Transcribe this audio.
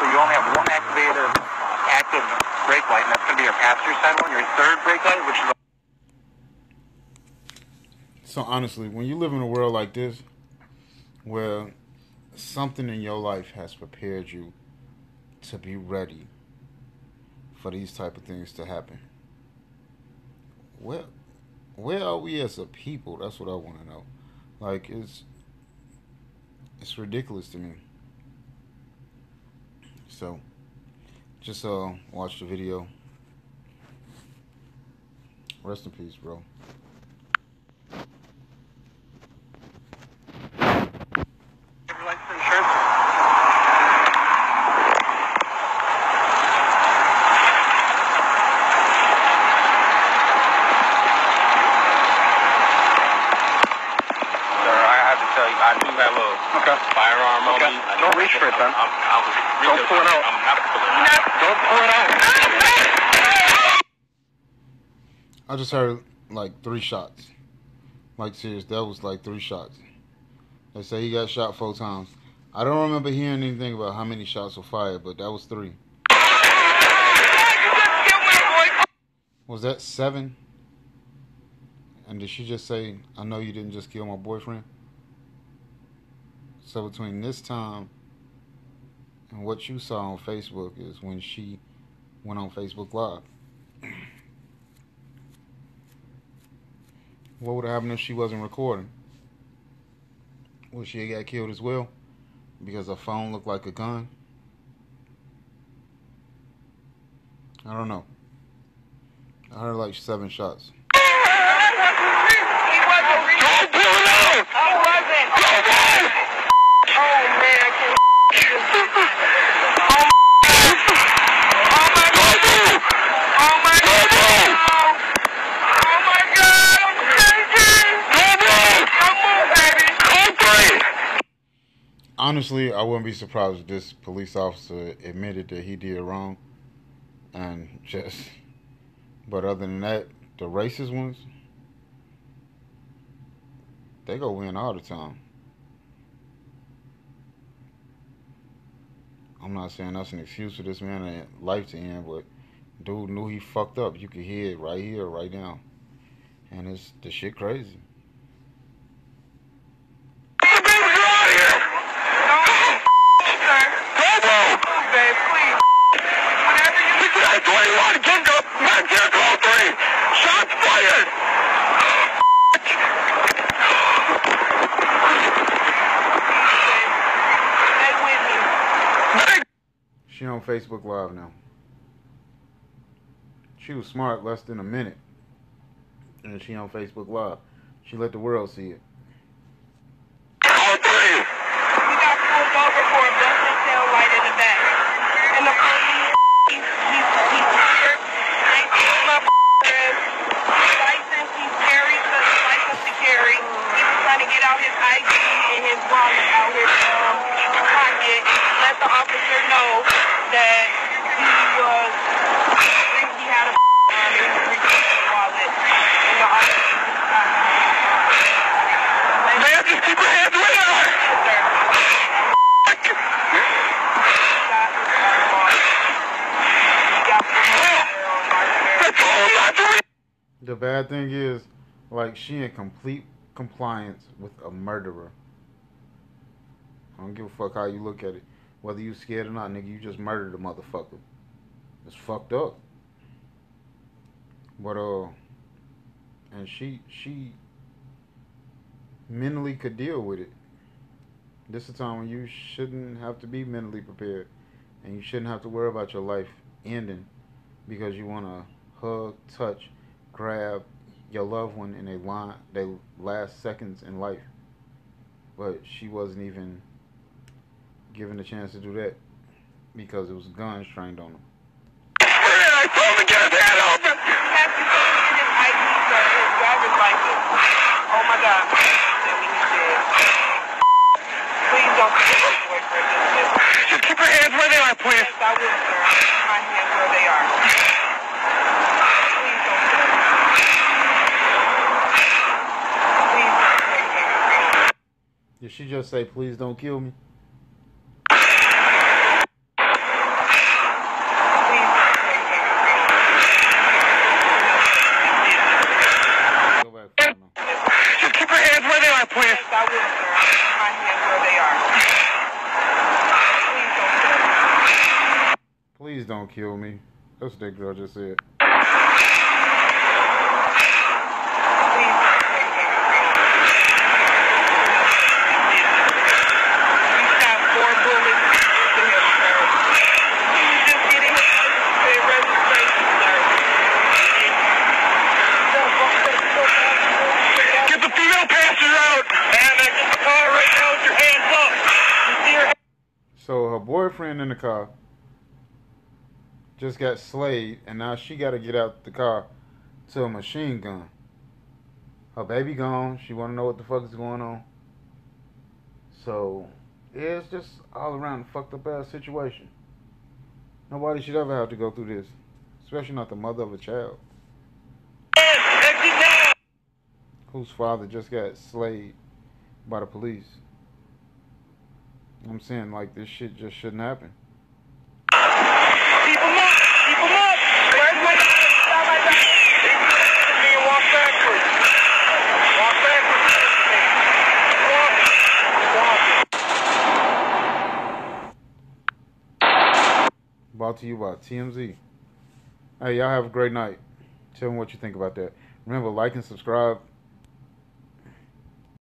so you only have one activated active brake light, and that's going to be your passenger side one, your third brake light, which is So honestly, when you live in a world like this, where something in your life has prepared you to be ready for these type of things to happen, where where are we as a people? That's what I want to know. Like it's it's ridiculous to me. So just uh watch the video. Rest in peace, bro. driver's license insurance. Sir, I have to tell you, I do have a Okay. firearm on Okay. me. I Don't reach for it, then. I'm, I'm, I'm, Don't pull it out. I'm not pulling it out. Don't pull it out. I just heard like three shots. Like serious, that was like three shots. They say he got shot four times. I don't remember hearing anything about how many shots were fired, but that was three. Was that seven? And did she just say, I know you didn't just kill my boyfriend? So between this time and what you saw on Facebook is when she went on Facebook Live. What would have happened if she wasn't recording? Would she have got killed as well? Because her phone looked like a gun? I don't know. I heard like seven shots. Honestly, I wouldn't be surprised if this police officer admitted that he did wrong and just but other than that, the racist ones they go win all the time. I'm not saying that's an excuse for this man life to end, but dude knew he fucked up. You could hear it right here, right now. And it's the shit crazy. She on Facebook Live now. She was smart less than a minute. And she on Facebook Live. She let the world see it. We got pulled over for a busted tail light in the back. And the police, he's, he's, he's took my license, he's carried the license to carry. He was trying to get out his ID and his wallet out his um, pocket. And let the officer know that he was, he had a um, on his wallet. And the officer just got him. Man, just keep your hands away The bad thing is, like, she in complete compliance with a murderer. I don't give a fuck how you look at it. Whether you scared or not, nigga, you just murdered a motherfucker. It's fucked up. But uh and she she mentally could deal with it. This is a time when you shouldn't have to be mentally prepared. And you shouldn't have to worry about your life ending because you wanna hug, touch, grab your loved one in a line their last seconds in life. But she wasn't even given the chance to do that because it was guns trained on them. I told him his driver's license. Oh my God. Please don't. Just, keep your hands where they are, please. yes, I will, sir. My hands where they are. Please don't kill me. Please don't me. Did she just say, please don't kill me? Don't kill me. That's what that girl just said. He shot four bullets to him, sir. He was just getting his license registration, sir. Get the female passenger out! And get the car right now with your hands up! You see her So her boyfriend in the car just got slayed, and now she got to get out the car to a machine gun. Her baby gone. She want to know what the fuck is going on. So yeah, it's just all around fucked up ass situation. Nobody should ever have to go through this, especially not the mother of a child whose father just got slayed by the police. I'm saying like this shit just shouldn't happen. Keep him up! Keep him up! Where's my stop my dog? Me and walk backwards. Walk backwards. Walk. Walk. Brought to you by TMZ. Hey, y'all have a great night. Tell me what you think about that. Remember, like and subscribe.